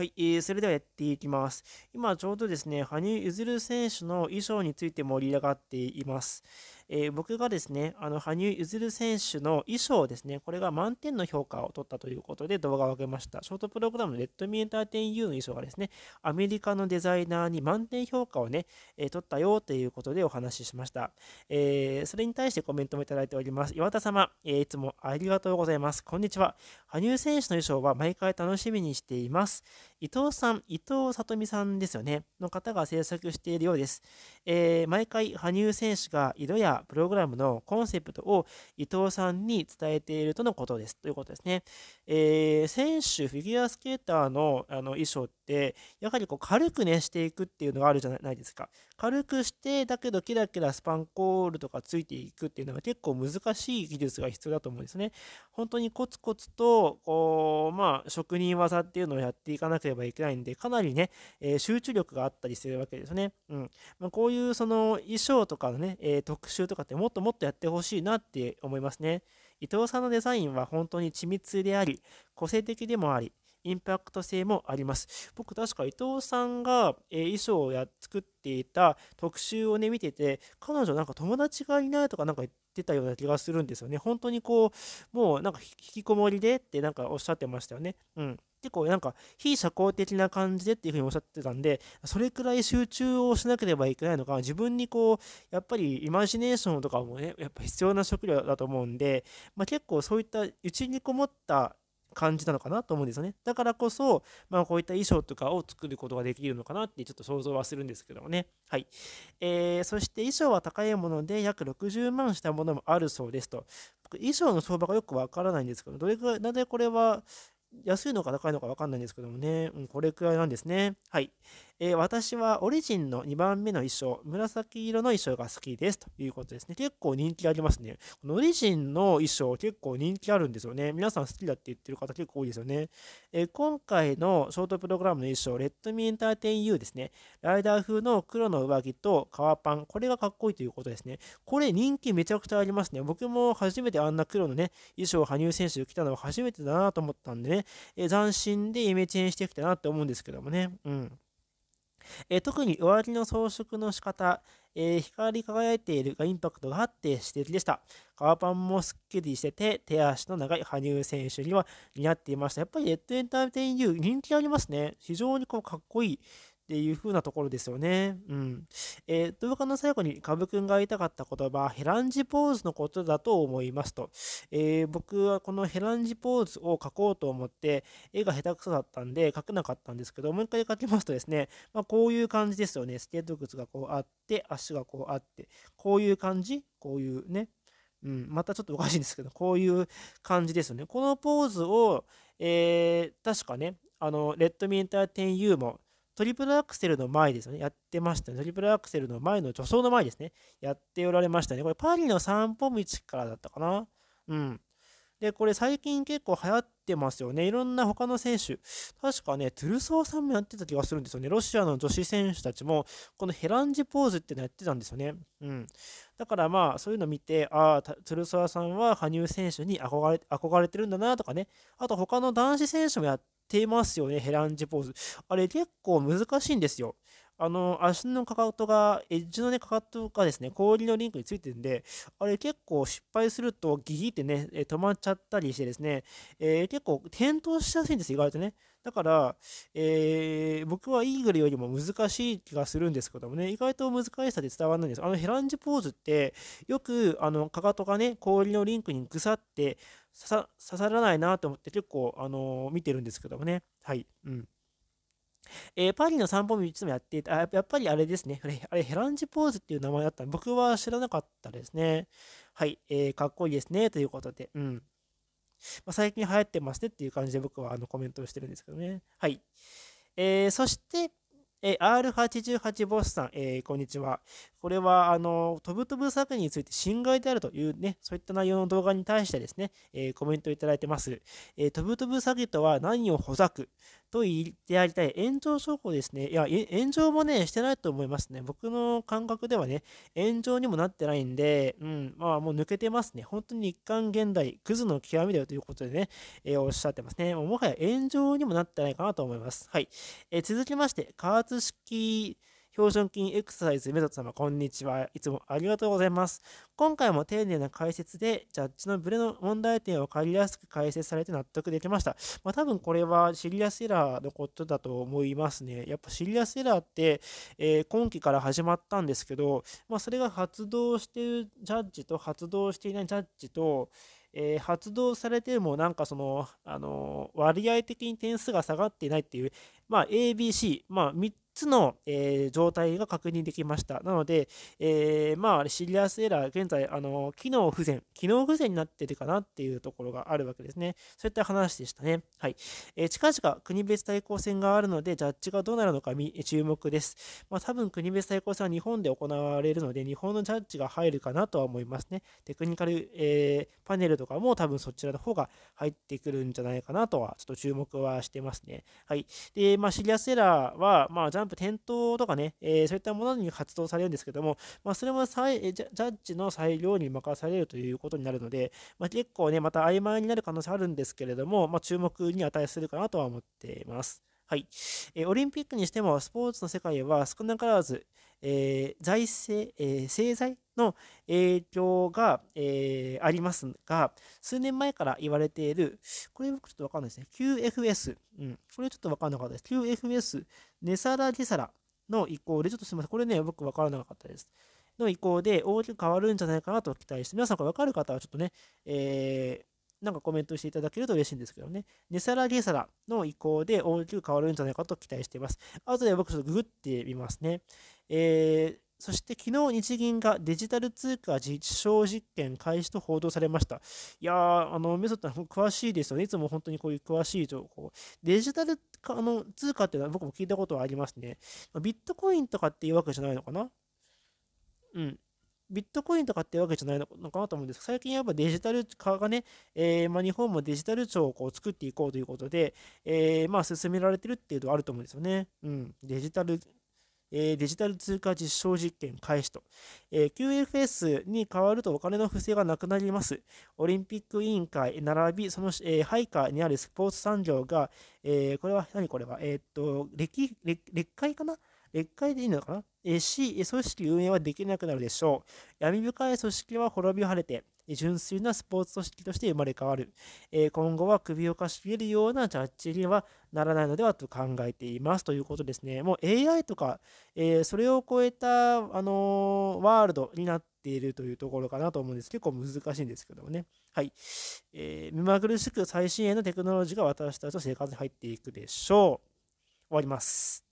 はい、えー、それではやっていきます。今ちょうどですね、羽生結弦選手の衣装について盛り上がっています。えー、僕がですね、あの羽生結弦選手の衣装ですね、これが満点の評価を取ったということで動画を上げました。ショートプログラムのレッドミエンターテイン U の衣装がですね、アメリカのデザイナーに満点評価をね、えー、取ったよということでお話ししました。えー、それに対してコメントもいただいております。岩田様、えー、いつもありがとうございます。こんにちは。羽生選手の衣装は毎回楽しみにしています。伊藤さん、伊藤さとみさんですよね、の方が制作しているようです。えー、毎回、羽生選手が色やプログラムのコンセプトを伊藤さんに伝えているとのことです。ということですね。えー、選手、フィギュアスケーターのあの衣装って、やはりこう軽くね、していくっていうのがあるじゃないですか。軽くして、だけどキラキラスパンコールとかついていくっていうのが結構難しい技術が必要だと思うんですね。本当にコツコツと、こう、まあ、職人技っていうのをやっていかなければいけないんで、かなりね、えー、集中力があったりするわけですね。うん。まあ、こういうその衣装とかのね、えー、特集とかってもっともっとやってほしいなって思いますね。伊藤さんのデザインは本当に緻密であり、個性的でもあり、インパクト性もあります。僕確か伊藤さんが、えー、衣装をや作っていた特集をね見てて彼女なんか友達がいないとかなんか言ってたような気がするんですよね。本当にこうもうなんか引きこもりでってなんかおっしゃってましたよね。うん。結構なんか非社交的な感じでっていうふうにおっしゃってたんで、それくらい集中をしなければいけないのか、自分にこう、やっぱりイマジネーションとかもね、やっぱ必要な食料だと思うんで、まあ、結構そういった内にこもった感じなのかなと思うんですよね。だからこそ、まあ、こういった衣装とかを作ることができるのかなってちょっと想像はするんですけどもね。はい。えー、そして衣装は高いもので約60万したものもあるそうですと。衣装の相場がよくわからないんですけど、どれくらい、なぜこれは安いのか高いのか分かんないんですけどもね、うん、これくらいなんですね。はい。えー、私はオリジンの2番目の衣装、紫色の衣装が好きですということですね。結構人気ありますね。このオリジンの衣装結構人気あるんですよね。皆さん好きだって言ってる方結構多いですよね。えー、今回のショートプログラムの衣装、レッドミエンターテイン U ですね。ライダー風の黒の上着と革パン、これがかっこいいということですね。これ人気めちゃくちゃありますね。僕も初めてあんな黒のね、衣装を羽生選手着たのは初めてだなと思ったんでね、えー、斬新でイメチェンしてきたなって思うんですけどもね。うん。えー、特に上着の装飾の仕方、えー、光り輝いているがインパクトがあって素敵でした。カーパンもすっきりしてて、手足の長い羽生選手には似合っていました。やっぱりレッドエンターテイン U 人気ありますね。非常にこうかっこいい。っていう風なところですよね。うん。えー、動画の最後にカブくんが言いたかった言葉、ヘランジポーズのことだと思いますと。えー、僕はこのヘランジポーズを描こうと思って、絵が下手くそだったんで描けなかったんですけど、もう一回描きますとですね、まあ、こういう感じですよね。スケート靴がこうあって、足がこうあって、こういう感じ？こういうね。うん、またちょっとおかしいんですけど、こういう感じですよね。このポーズを、えー、確かね、あの、レッドミンターテイン U もトリプルアクセルの前ですよね。やってましたね。トリプルアクセルの前の助走の前ですね。やっておられましたね。これパリの散歩道からだったかな。うん。で、これ最近結構流行ってますよね。いろんな他の選手。確かね、トゥルソワさんもやってた気がするんですよね。ロシアの女子選手たちも、このヘランジポーズってのやってたんですよね。うん。だからまあ、そういうの見て、ああ、トゥルソワさんは羽生選手に憧れ憧れてるんだなとかね。あと他の男子選手もやっててますよね、ヘランジポーズ。あれ結構難しいんですよ。あの、足のかかとが、エッジのね、かかとがですね、氷のリンクについてるんで、あれ結構失敗するとギギってね、止まっちゃったりしてですね、えー、結構転倒しやすいんです、意外とね。だから、えー、僕はイーグルよりも難しい気がするんですけどもね、意外と難しさで伝わらないんです。あのヘランジポーズって、よく、あの、かかとがね、氷のリンクにぐさって刺さらないなと思って結構、あのー、見てるんですけどもね。はい。うん。えー、パリの散歩道もやっていた、あやっぱりあれですね。あれ、ヘランジポーズっていう名前だった僕は知らなかったですね。はい、えー、かっこいいですね。ということで、うん。まあ、最近流行ってますねっていう感じで僕はあのコメントをしてるんですけどね。はい。えー、そして、え R88 ボスさん、えー、こんにちは。これは、あの、飛ぶ飛ぶ作について侵害であるというね、そういった内容の動画に対してですね、えー、コメントをいただいてます。えー、飛ぶ飛ぶ詐欺とは何をほざく？と言ってやりたい炎上証拠ですね。いや、炎上もね、してないと思いますね。僕の感覚ではね、炎上にもなってないんで、うん、まあもう抜けてますね。本当に日韓現代、クズの極みだよということでね、えー、おっしゃってますね。もはや炎上にもなってないかなと思います。はい。えー、続きまして、加圧式標準筋エクササイズメソッド様、こんにちは。いつもありがとうございます。今回も丁寧な解説で、ジャッジのブレの問題点を分かりやすく解説されて納得できました。まあ、多分これはシリアスエラーのことだと思いますね。やっぱシリアスエラーって、えー、今期から始まったんですけど、まあ、それが発動しているジャッジと発動していないジャッジと、えー、発動されてもなんかその、あの割合的に点数が下がっていないっていう、まあ、ABC、まあ、3つの、えー、状態が確認できました。なので、えー、まあ、シリアスエラー、現在、あの、機能不全、機能不全になってるかなっていうところがあるわけですね。そういった話でしたね。はい。えー、近々、国別対抗戦があるので、ジャッジがどうなるのか注目です。まあ、多分、国別対抗戦は日本で行われるので、日本のジャッジが入るかなとは思いますね。テクニカル、えー、パネルとかも多分そちらの方が入ってくるんじゃないかなとは、ちょっと注目はしてますね。はい。で、まあ、シリアスエラーは、まあ、ジャンプ点灯とかね、えー、そういったものに発動されるんですけども、まあ、それもジャッジの裁量に任されるということになるので、まあ、結構ね、また曖昧になる可能性あるんですけれども、まあ、注目に値するかなとは思っています。はい、えー、オリンピックにしてもスポーツの世界は少なからず、えー、財政、えー、政財の影響が、えー、ありますが、数年前から言われている、これ僕ちょっとわかんないですね。QFS。うん。これちょっとわかんなかったです。QFS、ネサラデサラの移行で、ちょっとすみません。これね、僕わからなかったです。の移行で大きく変わるんじゃないかなと期待して、皆さんこれわかる方はちょっとね、えー、なんかコメントしていただけると嬉しいんですけどね。ネサラゲサラの移行で大きく変わるんじゃないかと期待しています。後で僕ちょっとググってみますね。えー、そして昨日日銀がデジタル通貨実証実験開始と報道されました。いやー、あのメソッド詳しいですよね。いつも本当にこういう詳しい情報。デジタルあの通貨っていうのは僕も聞いたことはありますね。ビットコインとかっていうわけじゃないのかな？うん。ビットコインとかっていうわけじゃないのかなと思うんですけど、最近やっぱデジタル化がね、えー、まあ、日本もデジタル庁をこう作っていこうということで、えー、まあ、進められてるっていうのはあると思うんですよね。うん。デジタル、えー、デジタル通貨実証実験開始と、え QFS に変わるとお金の不正がなくなります。オリンピック委員会並び、その、え配下にあるスポーツ産業が、えこれは何これは、えっと、歴、歴会かな？劣化でいいのかな？えし、組織運営はできなくなるでしょう。闇深い組織は滅び晴れて、純粋なスポーツ組織として生まれ変わる。え今後は首をかしげるようなジャッジにはならないのではと考えていますということですね。もう AI とか、え、それを超えた、あの、ワールドになっているというところかなと思うんです。結構難しいんですけどもね。はい。えー、目まぐるしく最新鋭のテクノロジーが私たちの生活に入っていくでしょう。終わります。